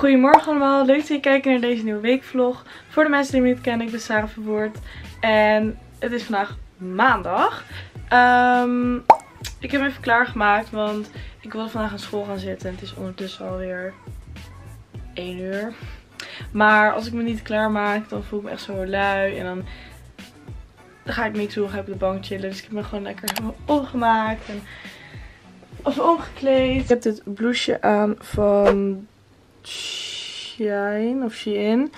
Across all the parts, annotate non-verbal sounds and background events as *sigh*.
Goedemorgen allemaal, leuk dat jullie kijken naar deze nieuwe weekvlog. Voor de mensen die me niet kennen, ik ben Sarah Verwoerd. En het is vandaag maandag. Ehm, ik heb me even klaargemaakt, want ik wilde vandaag aan school gaan zitten. En het is ondertussen alweer 1 uur. Maar als ik me niet klaarmaak, dan voel ik me echt zo lui. En dan, ga ik niks doen, ga ik op de bank chillen. Dus ik heb me gewoon lekker opgemaakt. En of omgekleed. Ik heb dit blouseje aan van Shine of Shein.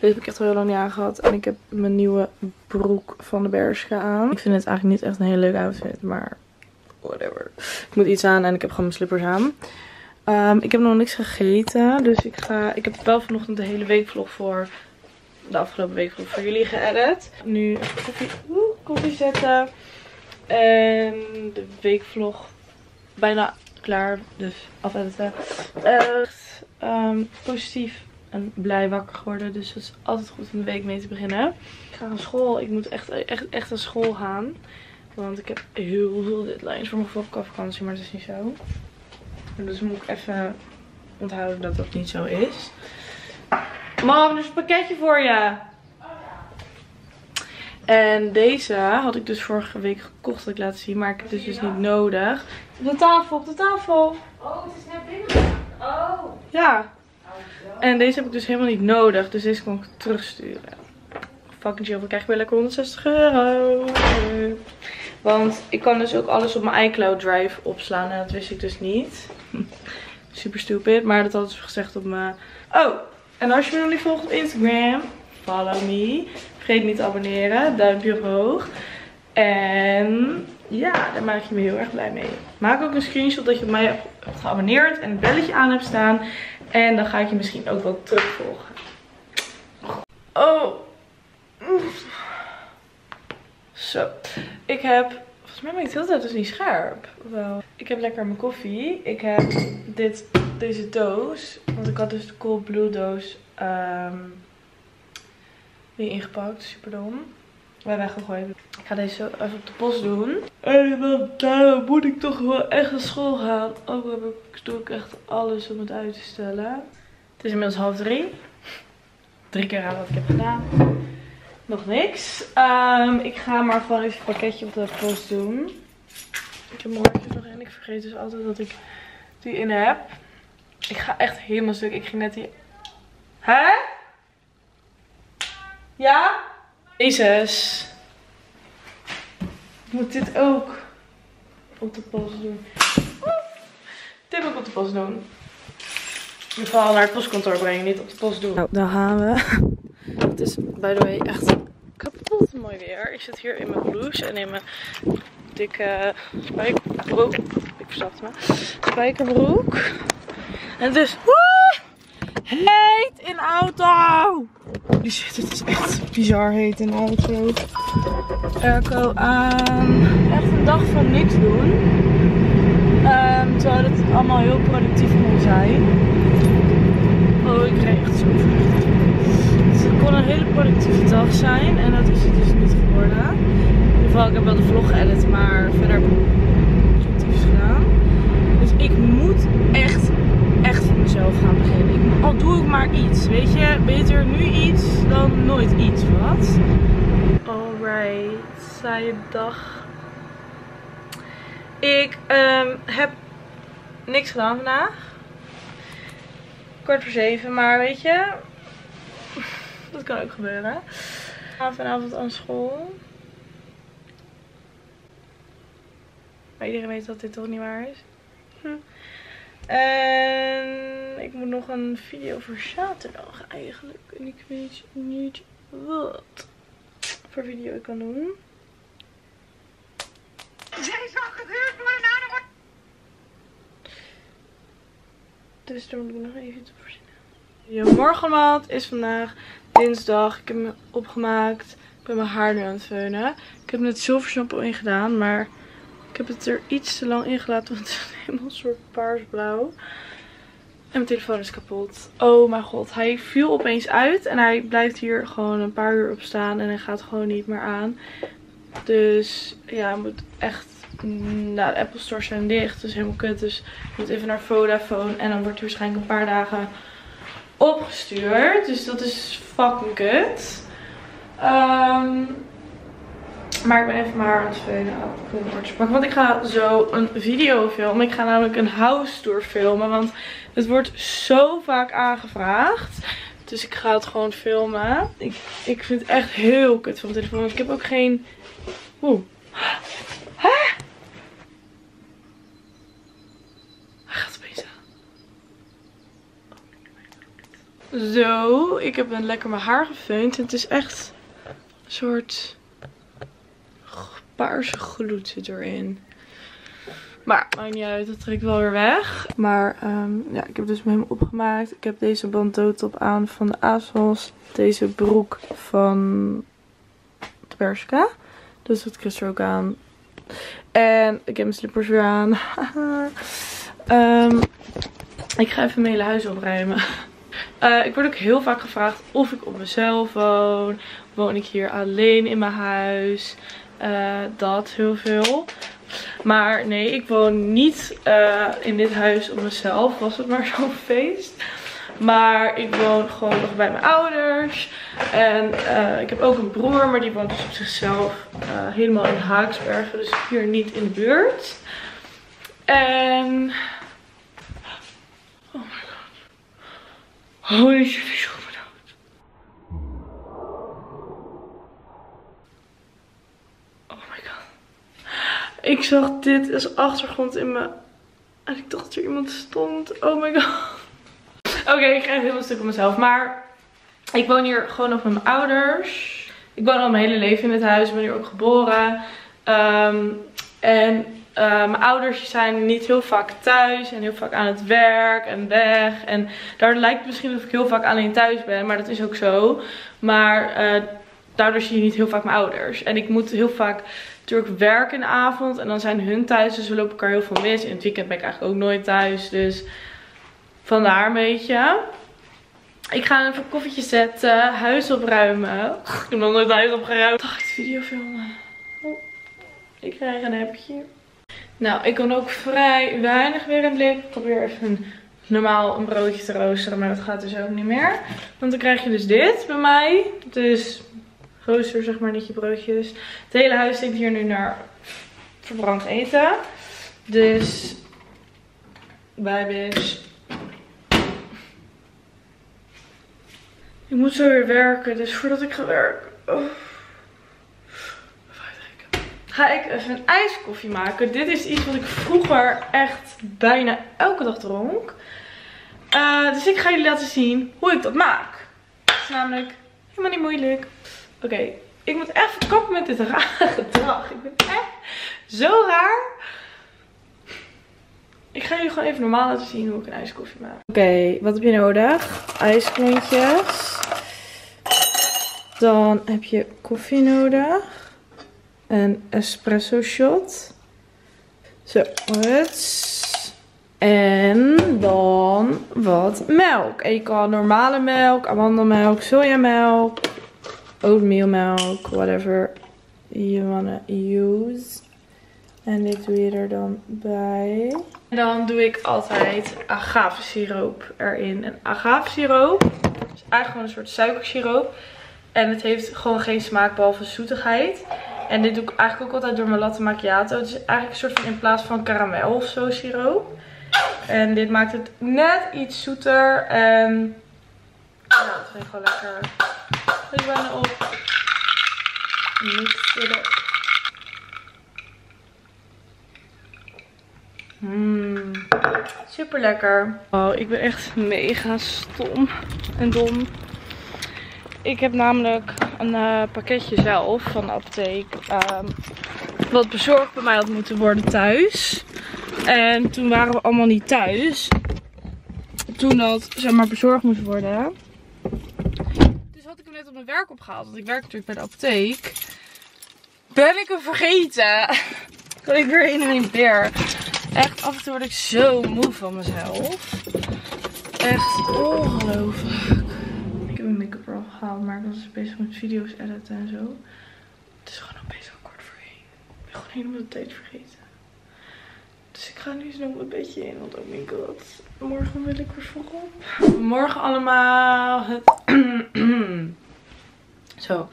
Deze heb ik echt al heel lang niet aangehad. En ik heb mijn nieuwe broek van de Bershka aan. Ik vind het eigenlijk niet echt een hele leuke outfit, maar whatever. Ik moet iets aan en ik heb gewoon mijn slippers aan. Um, ik heb nog niks gegeten, dus ik ga. Ik heb wel vanochtend de hele weekvlog voor de afgelopen weekvlog voor jullie geëdit. Nu koffie, koffie zetten. En de weekvlog bijna klaar, dus afediten. Echt um, positief en blij wakker geworden, dus het is altijd goed om de week mee te beginnen. Ik ga naar school, ik moet echt, echt, echt naar school gaan. Want ik heb heel veel deadlines voor mijn vakantie, maar dat is niet zo. Dus moet ik even onthouden dat dat niet zo is. Mam, er is een pakketje voor je. En deze had ik dus vorige week gekocht, dat ik laten zien. Maar ik heb dus, dus niet nodig. Op de tafel, op de tafel. Oh, het is net binnen. Oh. Ja. En deze heb ik dus helemaal niet nodig. Dus deze kan ik terugsturen. Fucking chill. Dan krijg ik weer lekker 160 euro. Want ik kan dus ook alles op mijn iCloud Drive opslaan. En dat wist ik dus niet. *laughs* Super stupid. Maar dat hadden ze gezegd op mijn... Oh, en als je me nog niet volgt op Instagram, follow me. Vergeet niet te abonneren. Duimpje omhoog. En ja, daar maak je me heel erg blij mee. Maak ook een screenshot dat je op mij hebt geabonneerd en een belletje aan hebt staan. En dan ga ik je misschien ook wel terugvolgen. Oh. Zo. Ik heb... Volgens mij ben ik de hele tijd dus niet scherp. Wel. Ik heb lekker mijn koffie. Ik heb dit, deze doos. Want ik had dus de Cold Blue doos um, weer ingepakt. Super Wij weggegooid. Ik ga deze zo even op de post doen. En dan moet ik toch wel echt naar school gaan. Ook heb ik, doe ik echt alles om het uit te stellen. Het is inmiddels half drie. Drie keer aan wat ik heb gedaan. Nog niks. Um, ik ga maar gewoon even pakketje op de post doen. Ik heb mijn nog in. Ik vergeet dus altijd dat ik die in heb. Ik ga echt helemaal stuk. Ik ging net die... Hè? Ja? Jezus. Ik moet dit ook op de post doen. Dit moet ik op de post doen. In ieder geval naar het postkantoor brengen, niet op de post doen. Nou, daar gaan we. Het is, by the way, echt kapot mooi weer. Ik zit hier in mijn blouse en in mijn dikke spijkerbroek. Ik verzacht me. Spijkerbroek. En het is woe, heet in auto. Shit, het is echt bizar heet in auto. Airco aan. Echt een dag van niks doen. Um, terwijl het allemaal heel productief kon zijn. Oh, ik krijg echt zo Het kon een hele productieve dag zijn. En dat is het dus niet geworden. In ieder geval, ik heb wel de vlog geëdit, maar verder heb ik gedaan. Dus ik moet echt, echt mezelf gaan beginnen. Al doe ik maar iets, weet je. Beter nu iets dan nooit iets, wat? Alright, saaie dag. Ik um, heb niks gedaan vandaag. Kwart voor zeven, maar weet je, *laughs* dat kan ook gebeuren. Ik ga vanavond aan school. Maar iedereen weet dat dit toch niet waar is. Hm. En ik moet nog een video voor zaterdag eigenlijk. En ik weet niet wat voor video ik kan doen. Jij zag het voor een aardig Dus daar moet ik nog even te voorzien. Morgen allemaal, het is vandaag dinsdag. Ik heb me opgemaakt. Ik ben mijn haar nu aan het veunen. Ik heb net zilver shampoo ingedaan, maar ik heb het er iets te lang ingelaten. Want het is *laughs* helemaal een soort paarsblauw. En mijn telefoon is kapot. Oh mijn god, hij viel opeens uit. En hij blijft hier gewoon een paar uur op staan. En hij gaat gewoon niet meer aan. Dus ja, hij moet echt nou, de Apple Stores zijn dicht. Dus helemaal kut. Dus ik moet even naar Vodafone. En dan wordt hij waarschijnlijk een paar dagen opgestuurd. Dus dat is fucking kut. Ehm, maar ik ben even maar aan het. Oh, een woordje pakken. Want ik ga zo een video filmen. Ik ga namelijk een house tour filmen. Want het wordt zo vaak aangevraagd. Dus ik ga het gewoon filmen. Ik, ik vind het echt heel kut van mijn telefoon. Ik heb ook geen... Oeh. Hij gaat opeens aan. Zo, ik heb een lekker mijn haar gefeund. Het is echt een soort paarse gloed zit erin. Maar maakt niet uit, dat trek ik wel weer weg. Maar um, ja, ik heb dus me helemaal opgemaakt. Ik heb deze banddootop aan van de ASOS. Deze broek van Bershka. Dus dat ik er ook aan. En ik heb mijn slippers weer aan. um, *laughs* ik ga even mijn hele huis opruimen. Uh, *laughs* ik word ook heel vaak gevraagd of ik op mezelf woon. Woon ik hier alleen in mijn huis? Uh, dat heel veel. Maar nee, ik woon niet uh, in dit huis op mezelf. Was het maar *laughs* zo'n feest. Maar ik woon gewoon nog bij mijn ouders. En uh, ik heb ook een broer, maar die woont dus op zichzelf helemaal in Haaksbergen. Dus hier niet in de buurt. En... Oh my god. Holy shit, ik schrok me dood. Oh my god. Ik zag dit als achtergrond in mijn... En ik dacht dat er iemand stond. Oh my god. Oké, ik even heel een stuk op mezelf. Maar ik woon hier gewoon nog met mijn ouders. Ik woon al mijn hele leven in het huis. Ik ben hier ook geboren. Um, en uh, mijn ouders zijn niet heel vaak thuis. En heel vaak aan het werk en weg. En daardoor lijkt het misschien of ik heel vaak alleen thuis ben. Maar dat is ook zo. Maar uh, daardoor zie je niet heel vaak mijn ouders. En ik moet heel vaak natuurlijk werken in de avond. En dan zijn hun thuis. Dus we lopen elkaar heel veel mis. In het weekend ben ik eigenlijk ook nooit thuis. Dus... Vandaar een beetje. Ik ga even een koffietje zetten. Huis opruimen. Ik heb nog nooit huis opgeruimd. Dacht video filmen. Ik krijg een hapje. Nou, ik kan ook vrij weinig weer in het. Ik probeer even normaal een broodje te roosteren. Maar dat gaat dus ook niet meer. Want dan krijg je dus dit bij mij. Dus rooster zeg maar niet je broodjes. Het hele huis zit hier nu naar verbrand eten. Dus wij dus Ik moet zo weer werken, dus voordat ik ga werken. Oh. Ga ik even een ijskoffie maken. Dit is iets wat ik vroeger echt bijna elke dag dronk. Uh, dus ik ga jullie laten zien hoe ik dat maak. Het is namelijk helemaal niet moeilijk. Oké, ik moet even kappen met dit rare *laughs* gedrag. Ik ben echt zo raar. Ik ga jullie gewoon even normaal laten zien hoe ik een ijskoffie maak. Oké, wat heb je nodig? IJsklontjes. Dan heb je koffie nodig. Een espresso shot. Zo, het. En dan wat melk. En je kan normale melk, amandelmelk, sojamelk, oatmealmelk, whatever you wanna use. En dit doe je er dan bij. En dan doe ik altijd agavesiroop erin. En agavesiroop is eigenlijk gewoon een soort suikersiroop. En het heeft gewoon geen smaak behalve zoetigheid. En dit doe ik eigenlijk ook altijd door mijn latte macchiato. Het is eigenlijk een soort van in plaats van karamel of zo siroop. En dit maakt het net iets zoeter. En ja, dat vind gewoon lekker. Mixen Mmm, super lekker. Oh, ik ben echt mega stom en dom. Ik heb namelijk een uh, pakketje zelf van de apotheek. Um, wat bezorgd bij mij had moeten worden thuis. En toen waren we allemaal niet thuis. Toen dat zeg maar bezorgd moest worden. Dus had ik hem net op mijn werk opgehaald. Want ik werk natuurlijk bij de apotheek. Ben ik hem vergeten. *laughs* Kan ik weer in en in weer. Echt, af en toe word ik zo moe van mezelf. Echt ongelooflijk. Ik heb mijn make-up er al gehaald, maar ik was bezig met video's editen en zo. Het is gewoon opeens al kort voor één. Ik ben gewoon helemaal de tijd vergeten. Dus ik ga nu zo een beetje in, want oh my god. Morgen wil ik weer vroeg op. Morgen allemaal. *clears throat* Zo.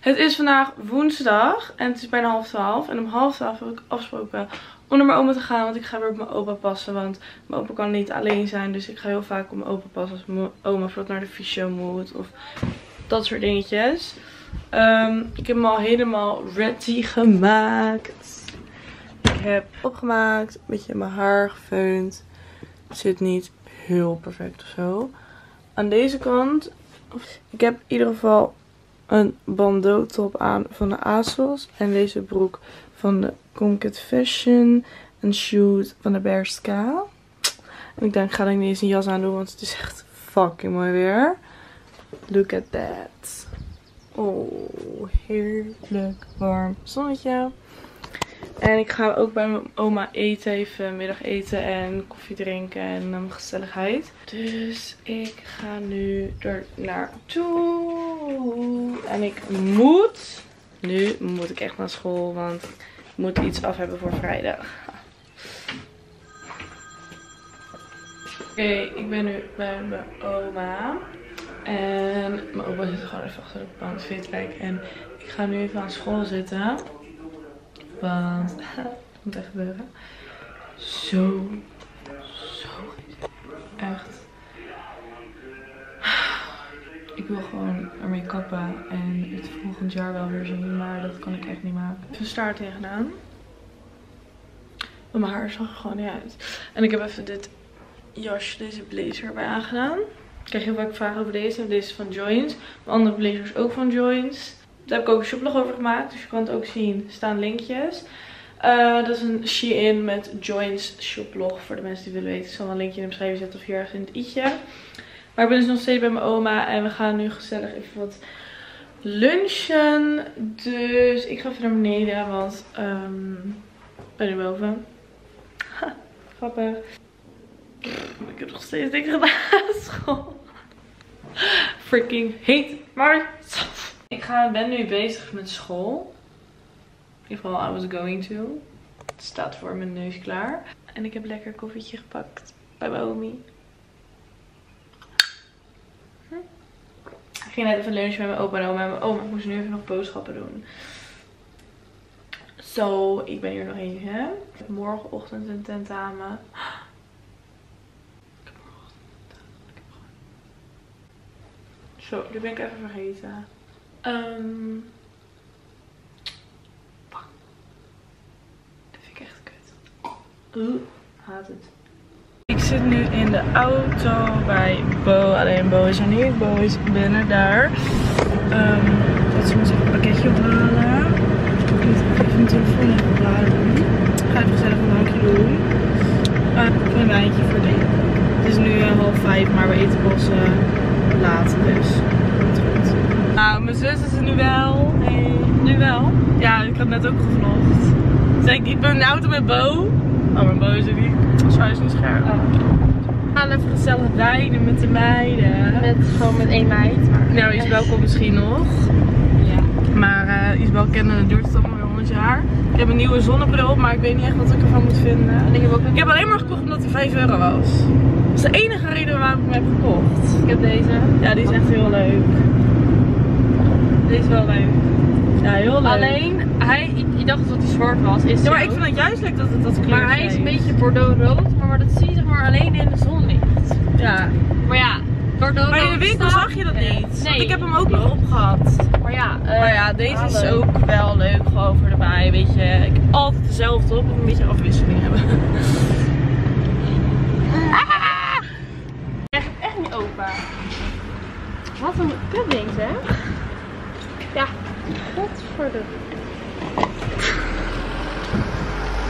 Het is vandaag woensdag en het is bijna half twaalf. En om half twaalf heb ik afgesproken om naar mijn oma te gaan. Want ik ga weer op mijn opa passen. Want mijn opa kan niet alleen zijn. Dus ik ga heel vaak op mijn opa passen als mijn oma bijvoorbeeld naar de fysio moet. Of dat soort dingetjes. Ehm, ik heb hem al helemaal ready gemaakt. Ik heb opgemaakt. Een beetje mijn haar gefeund. Zit niet heel perfect of zo. Aan deze kant. Ik heb in ieder geval een bandeau top aan van de ASOS. En deze broek van de Comcat Fashion. Een shoot van de Berska. En ik denk, ik ga er niet eens een jas aan doen, want het is echt fucking mooi weer. Look at that. Oh, heerlijk warm zonnetje. En ik ga ook bij mijn oma eten, even middageten en koffie drinken en um, gezelligheid. Dus ik ga nu er naartoe. En ik moet, nu moet ik echt naar school, want ik moet iets af hebben voor vrijdag. Oké, ik ben nu bij mijn oma. En mijn opa zit gewoon even achter de bank fitwerk. En ik ga nu even aan school zitten. Want *laughs* dat moet echt gebeuren. Zo, zo Echt. Ik wil gewoon ermee kappen en het volgend jaar wel weer zien. Maar dat kan ik echt niet maken. Even staart tegenaan. Mijn haar zag er gewoon niet uit. En ik heb even dit jasje, deze blazer erbij aangedaan. Ik krijg heel vaak vragen over deze. Deze is van Joins. Mijn andere blazer is ook van Joins. Daar heb ik ook een shoplog over gemaakt. Dus je kan het ook zien. Er staan linkjes. Uh, dat is een Shein met Joins shoplog. Voor de mensen die willen weten. Ik zal een linkje in de beschrijving zetten of hier ergens in het i'tje. Maar ik ben dus nog steeds bij mijn oma. En we gaan nu gezellig even wat lunchen. Dus ik ga even naar beneden. Want um, ik ben nu boven. Ha, grappig. Ik heb nog steeds dingen gedaan *laughs* school. Freaking hate myself. Ik ga, ben nu bezig met school. In ieder geval, I was going to. Het staat voor mijn neus klaar. En ik heb lekker koffietje gepakt bij mijn omi. Hm? Ik ging net even lunchen met mijn opa en oma. En mijn oma ik moest nu even nog boodschappen doen. Zo, ik ben hier nog heb morgenochtend een tentamen. Zo, die ben ik even vergeten. Um, dat vind ik echt kut. Oeh, haat het. Zit nu in de auto bij Bo. Alleen Bo is er niet. Bo is binnen daar. Um, dat ze ons even een pakketje ophalen. Ik moet even mijn telefoon even opladen. Ga even gezellig een drankje doen. Uh, een wijntje voor. Het is nu uh, half vijf, maar we eten pas uh, laat. Dus goed. Nou, mijn zus is er nu wel. Hey. Nu wel? Ja, ik had net ook gevlogd. Dus ik, ik ben in de auto met Bo. Oh, mijn Bo is er niet. Zo is niet scherp. Oh. We gaan even gezellig wijnen met de meiden. Met, gewoon met één meid. Maar... Nou, Isabel komt misschien nog. Ja. Maar uh, Isabel kennen, het duurt het allemaal weer 100 jaar. Ik heb een nieuwe zonnebril op, maar ik weet niet echt wat ik ervan moet vinden. En ik heb, ook ik heb alleen maar gekocht omdat hij 5 euro was. Dat is de enige reden waarom ik hem heb gekocht. Ik heb deze. Ja, die is echt heel leuk. Deze is wel leuk. Ja, heel leuk. Alleen, hij, ik, ik dacht dat hij zwart was. Is Ja, maar ik ook. vind het juist leuk dat het dat kleur Maar hij is een beetje bordeaux-rood, maar, maar dat zie je zeg maar alleen in de zonlicht. Ja. Maar ja, bordeaux Maar in de winkel zag je dat niet. Want Nee. ik heb hem ook nog opgehad. Maar ja, eh, Maar ja, deze is ook wel leuk gewoon voor erbij. Weet je, ik heb altijd dezelfde op. Een beetje afwisseling hebben. Echt, echt niet open. Wat een kutding zeg. Ja, godverdomme.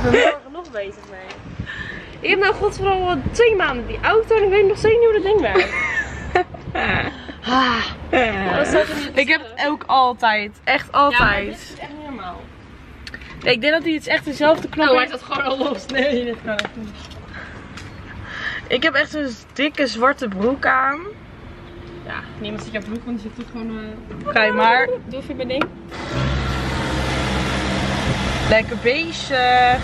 Ik ben morgen nog bezig mee. Ik heb nou godverdomme al twee maanden die auto en ik weet nog steeds niet hoe dat ding werkt. *laughs* Ah, dat staat niet Ik heb het ook altijd. Echt Ja, altijd. dit is echt niet normaal. ik denk dat hij het echt dezelfde knop hij heeft. staat gewoon al los. Nee, dit kan echt niet. Ik heb echt een dikke zwarte broek aan. Ja, niemand ziet jouw broek, want je zit gewoon... Kijk maar. Doe even mijn ding. Lekker bezig.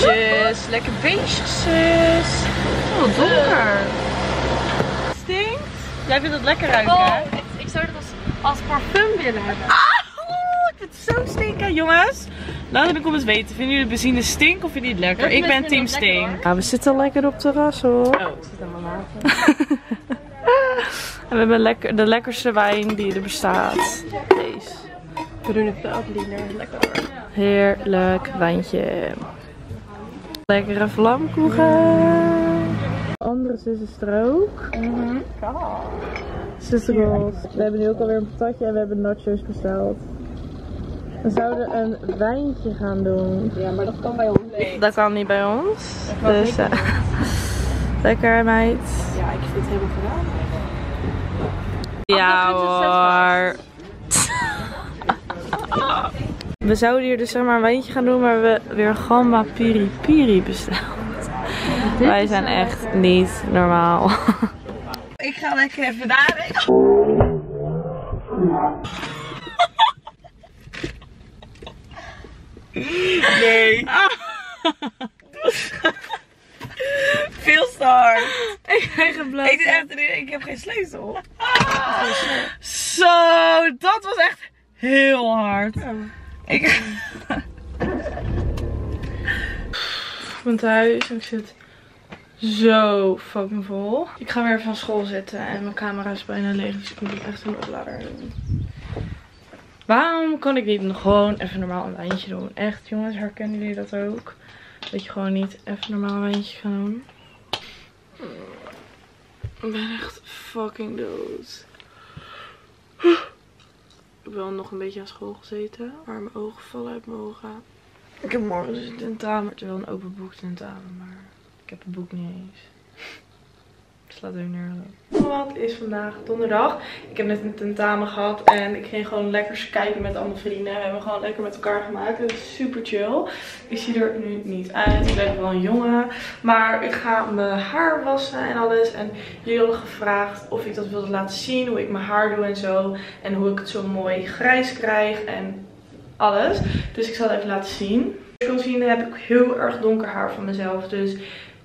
Beestjes. Lekker beestjes, zus. Oh, donker. Stinkt? Jij vindt het lekker ruiken, Oh, hè? ik, ik zou het als, als parfum willen hebben. Oeh, ik vind het zo stinken, jongens. Laat het in de comments weten. Vinden jullie benzine stink of vinden jullie het lekker? Ik ben team het lekker, stink. Ja, we zitten lekker op het terras hoor. Oh, het zit helemaal water. *laughs* En we hebben lekker, de lekkerste wijn die er bestaat. Deze. Groene veldliner, lekker hoor. Heerlijk wijntje. Lekkere vlamkoegen. Andere zus is er ook. Sister Girls. We hebben nu ook alweer een patatje en we hebben nachos besteld. We zouden een wijntje gaan doen. Ja, maar dat kan bij ons niet. Dat kan niet bij ons. Dus eh, *laughs* lekker meid. Ja, ik vind het helemaal gedaan. Ja vindt hoor. We zouden hier dus zeg maar een wijntje gaan doen, maar we hebben weer Gamba Piri Piri besteld. Wij zijn echt niet normaal. *laughs* Ik ga lekker even nadenken. Nee. *laughs* Veel star. Ik ben gebleven. Ik, echt, ik heb geen sleutel. Zo, dat was echt heel hard. Ik... ik ben thuis en ik zit zo fucking vol. Ik ga weer even van school zitten en mijn camera is bijna leeg, dus ik moet echt een oplader doen. Waarom kan ik niet nog gewoon even normaal een wijntje doen? Echt jongens, herkennen jullie dat ook? Dat je gewoon niet even normaal een wijntje kan doen. Ik ben echt fucking dood. Ik heb wel nog een beetje aan school gezeten. Maar mijn ogen vallen uit mijn ogen. Ik heb morgen dus een tentamen. Terwijl een open boek tentamen. Maar ik heb het boek niet eens. Slaat ook nergens is vandaag donderdag. Ik heb net een tentamen gehad. En ik ging gewoon lekker kijken met allemaal vrienden. We hebben gewoon lekker met elkaar gemaakt. Het is super chill. Ik zie er nu niet uit. Ik ben wel een jongen. Maar ik ga mijn haar wassen en alles. En jullie hadden gevraagd of ik dat wilde laten zien. Hoe ik mijn haar doe en zo. En hoe ik het zo mooi grijs krijg. En alles. Dus ik zal het even laten zien. Zoals je kan zien heb ik heel erg donker haar van mezelf. Dus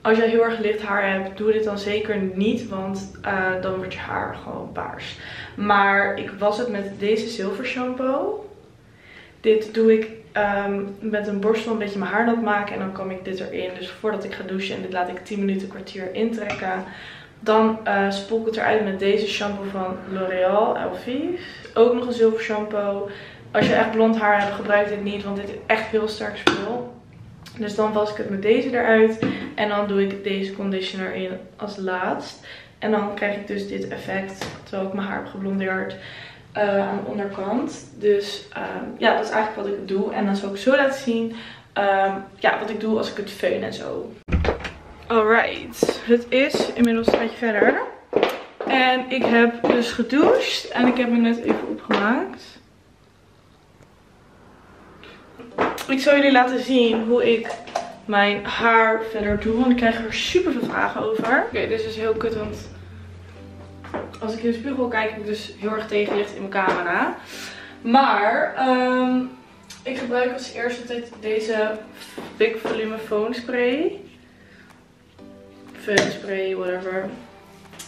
als jij heel erg licht haar hebt, doe dit dan zeker niet. Want eh, dan wordt je haar gewoon paars. Maar ik was het met deze zilver shampoo. Dit doe ik ehm, met een borstel een beetje mijn haar nat maken. En dan kom ik dit erin. Dus voordat ik ga douchen. En dit laat ik 10 minuten, kwartier intrekken. Dan uh, spoel ik het eruit met deze shampoo van L'Oreal Elvive. Ook nog een zilver shampoo. Als je echt blond haar hebt, gebruik dit niet. Want dit is echt heel sterk spul. Dus dan was ik het met deze eruit. En dan doe ik deze conditioner in als laatst. En dan krijg ik dus dit effect. Terwijl ik mijn haar heb geblondeerd. Uh, aan de onderkant. Dus um, ja, dat is eigenlijk wat ik doe. En dan zal ik zo laten zien um, ja, wat ik doe als ik het feun en zo. Alright. Het is inmiddels een beetje verder. En ik heb dus gedoucht. En ik heb me net even opgemaakt. Ik zal jullie laten zien hoe ik mijn haar verder doe. Want ik krijg er super veel vragen over. Oké, dit is heel kut. Want als ik in de spiegel kijk, ik dus heel erg tegenlicht in mijn camera. Maar um, ik gebruik als eerste altijd deze Big Volume. Phone spray, whatever.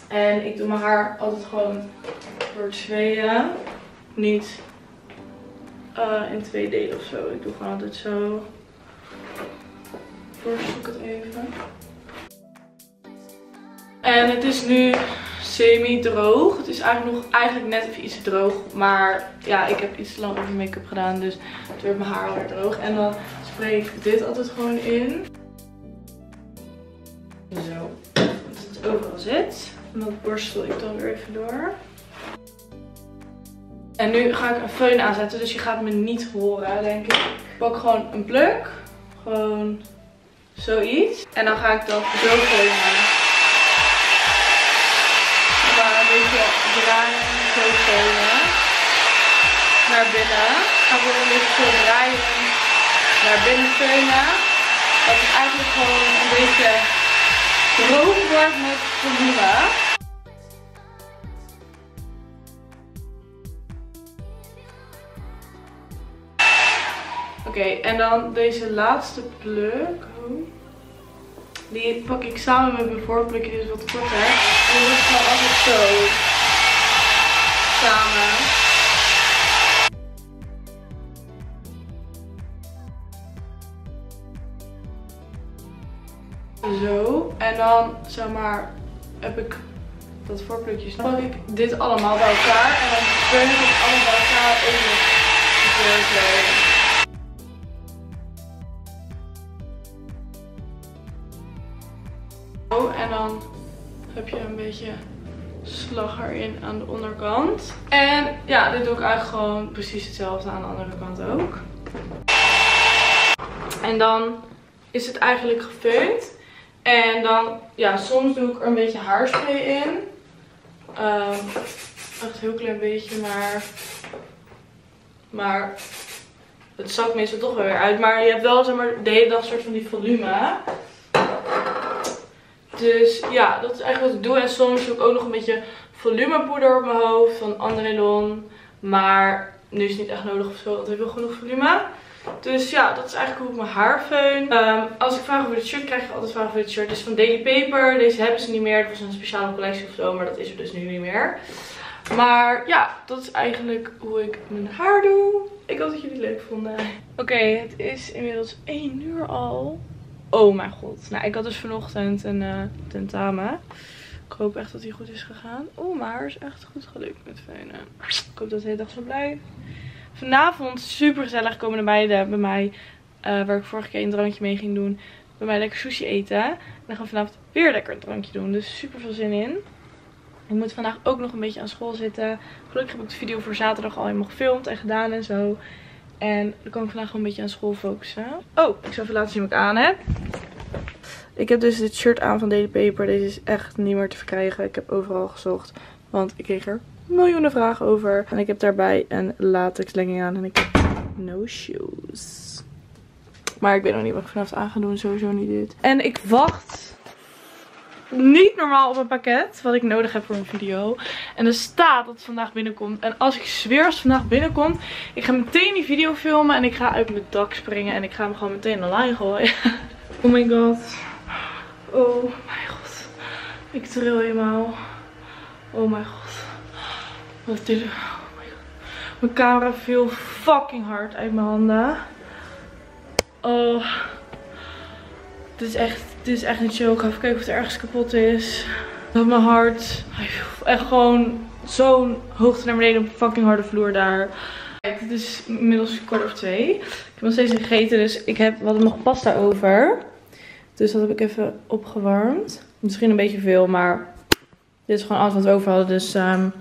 En ik doe mijn haar altijd gewoon door tweeën. Niet uh, in twee delen of zo. Ik doe gewoon altijd zo. Borstel ik het even. En het is nu semi-droog. Het is eigenlijk nog eigenlijk net even iets droog. Maar ja, ik heb iets te make-up gedaan. Dus het werd mijn haar alweer droog. En dan spray ik dit altijd gewoon in. Zo. Dat het overal zit. En dat borstel ik dan weer even door. En nu ga ik een föhn aanzetten. Dus je gaat me niet horen, denk ik. Ik pak gewoon een pluk. Gewoon zoiets. En dan ga ik dat zo föhnen. Maar een beetje draaien, zo föhnen. Naar binnen. Ga weer een beetje draaien. Naar binnen föhnen. Dat het eigenlijk gewoon een beetje droog wordt met volume. Oké, en dan deze laatste pluk. Zo. Die pak ik samen met mijn voorplukje, is wat korter. En die wordt gewoon altijd zo. Samen. Zo. En dan, zeg maar, heb ik dat voorplukje. Dan pak ik dit allemaal bij elkaar. En dan burn ik het allemaal bij elkaar over de. Zo, slag erin aan de onderkant. En ja, dit doe ik eigenlijk gewoon precies hetzelfde aan de andere kant ook. En dan is het eigenlijk gefeund. En dan, ja, soms doe ik er een beetje haarspray in. Ehm, echt heel klein beetje, maar... Maar het zakt meestal toch wel weer uit. Maar je hebt wel zeg maar, de hele dag soort van die volume. Dus ja, dat is eigenlijk wat ik doe. En soms doe ik ook nog een beetje volumepoeder op mijn hoofd van Andrelon. Maar nu is het niet echt nodig of zo, want ik wel genoeg volume. Dus ja, dat is eigenlijk hoe ik mijn haar feun. Ehm, als ik vraag over dit shirt, krijg je altijd vragen over dit shirt. Dit is van Daily Paper. Deze hebben ze niet meer. Het was een speciale collectie of zo, maar dat is er dus nu niet meer. Maar ja, dat is eigenlijk hoe ik mijn haar doe. Ik hoop dat jullie het leuk vonden. Oké, het is inmiddels 1 uur al. Oh mijn god. Nou, ik had dus vanochtend een uh, tentamen. Ik hoop echt dat hij goed is gegaan. Mijn haar is echt goed gelukt met feunen. Ik hoop dat hele dag zo blijft. Vanavond super gezellig komen de meiden bij mij. Uh, waar ik vorige keer een drankje mee ging doen. Bij mij lekker sushi eten. En dan gaan we vanavond weer lekker een drankje doen. Dus super veel zin in. Ik moet vandaag ook nog een beetje aan school zitten. Gelukkig heb ik de video voor zaterdag al helemaal gefilmd en gedaan en zo. En dan kan ik vandaag gewoon een beetje aan school focussen. Oh, ik zal even laten zien wat ik aan heb. Ik heb dus dit shirt aan van Daily Paper. Deze is echt niet meer te verkrijgen. Ik heb overal gezocht. Want ik kreeg er miljoenen vragen over. En ik heb daarbij een latex legging aan. En ik heb no shoes. Maar ik weet nog niet wat ik vanavond aan ga doen. Sowieso niet dit. En ik wacht niet normaal op een pakket. Wat ik nodig heb voor een video. En er staat dat het vandaag binnenkomt. En als ik zweer als het vandaag binnenkomt. Ik ga meteen die video filmen. En ik ga uit mijn dak springen. En ik ga hem gewoon meteen online gooien. *laughs* Oh my god. Oh my god. Ik tril helemaal. Oh my god. Wat is dit? Oh my god. Mijn camera viel fucking hard uit mijn handen. Oh. Dit is echt, dit is echt een chill. Ik ga even kijken of er ergens kapot is. Dat mijn hart. Echt gewoon zo'n hoogte naar beneden op een fucking harde vloer daar. Het is inmiddels kwart of twee. Ik heb nog steeds niet gegeten. Dus ik heb wat nog pasta over. Dus dat heb ik even opgewarmd. Misschien een beetje veel, maar dit is gewoon alles wat we over hadden. Dus um,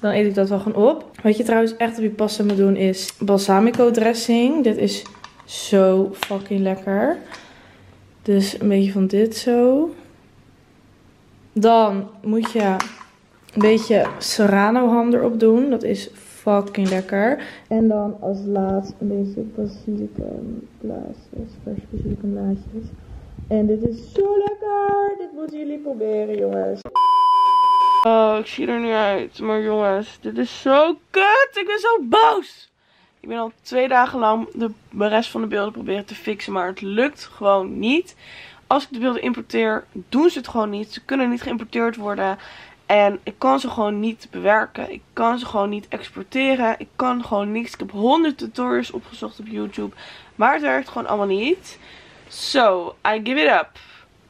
dan eet ik dat wel gewoon op. Wat je trouwens echt op je pasta moet doen is balsamico dressing. Dit is zo fucking lekker. Dus een beetje van dit zo. Dan moet je een beetje serrano ham erop doen. Dat is fucking lekker. En dan als laatst een beetje basilicum blaadjes. Vers basilicum blaadjes. En dit is zo lekker. Dit moeten jullie proberen jongens. Oh, ik zie er nu uit. Maar jongens, dit is zo kut. Ik ben zo boos. Ik ben al twee dagen lang de rest van de beelden proberen te fixen. Maar het lukt gewoon niet. Als ik de beelden importeer, doen ze het gewoon niet. Ze kunnen niet geïmporteerd worden. En ik kan ze gewoon niet bewerken. Ik kan ze gewoon niet exporteren. Ik kan gewoon niks. Ik heb honderd tutorials opgezocht op YouTube. Maar het werkt gewoon allemaal niet. So, I give it up.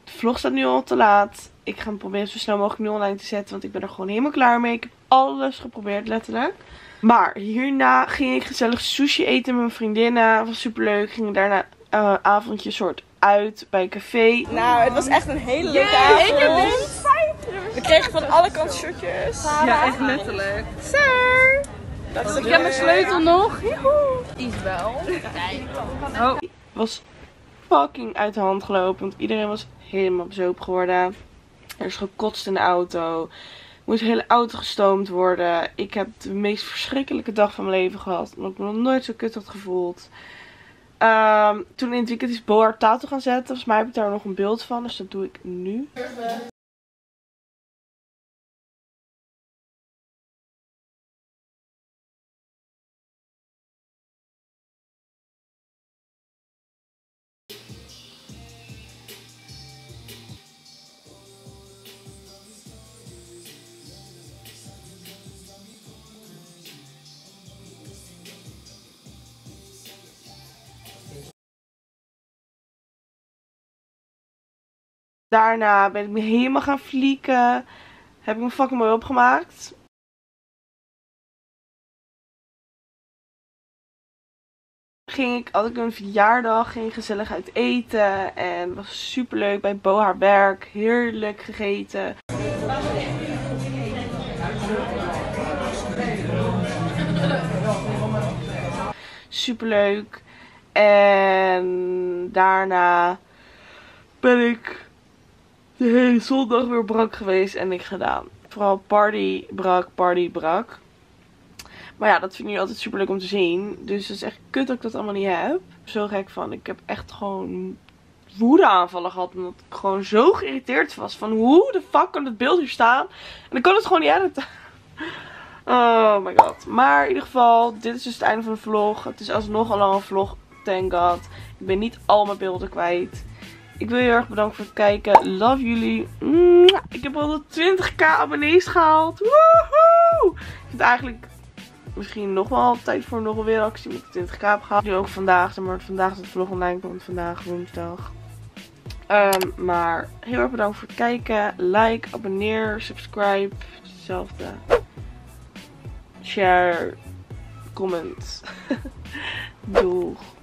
De vlog staat nu al te laat. Ik ga hem proberen zo snel mogelijk nu online te zetten. Want ik ben er gewoon helemaal klaar mee. Ik heb alles geprobeerd, letterlijk. Maar hierna ging ik gezellig sushi eten met mijn vriendinnen. Dat was super leuk. Ging daarna uh, avondje soort uit bij een café. Nou, het was echt een hele leuke avond. Ik heb dus We kregen van alle kanten shirtjes. Ja, echt letterlijk. Sir! Ik heb mijn sleutel nog. Isabel. Oh. was fucking uit de hand gelopen. Want iedereen was helemaal bezopen geworden. Er is gekotst in de auto. Moest de hele auto gestoomd worden. Ik heb de meest verschrikkelijke dag van mijn leven gehad. Omdat ik me nog nooit zo kut had gevoeld. Um, toen in het weekend is Bo haar gaan zetten. Volgens mij heb ik daar nog een beeld van. Dus dat doe ik nu. Daarna ben ik me helemaal gaan flieken. Heb ik me fucking mooi opgemaakt. Ging ik, had ik een verjaardag, ging gezellig uit eten. En was super leuk bij Bo haar werk. Heerlijk gegeten. Super leuk. En daarna ben ik de hele zondag weer brak geweest en niks gedaan. Vooral party, brak, party, brak. Maar ja, dat vind ik nu altijd super leuk om te zien. Dus het is echt kut dat ik dat allemaal niet heb. Zo gek van. Ik heb echt gewoon woede aanvallen gehad. Omdat ik gewoon zo geïrriteerd was. Van hoe de fuck kan het beeld hier staan? En ik kan het gewoon niet editen. *laughs* Oh my god. Maar in ieder geval, dit is dus het einde van de vlog. Het is alsnog een lange vlog. Thank god. Ik ben niet al mijn beelden kwijt. Ik wil je heel erg bedanken voor het kijken. Love jullie. Ik heb al 20k abonnees gehaald. Woehoe! Ik vind eigenlijk misschien nog wel tijd voor nog een weeractie met de 20k heb gehaald. Nu ook vandaag. Maar vandaag is het vlog online komt. Vandaag woensdag. Ehm, maar heel erg bedankt voor het kijken. Like, abonneer, subscribe. Hetzelfde. Share. Comment. *laughs* Doeg.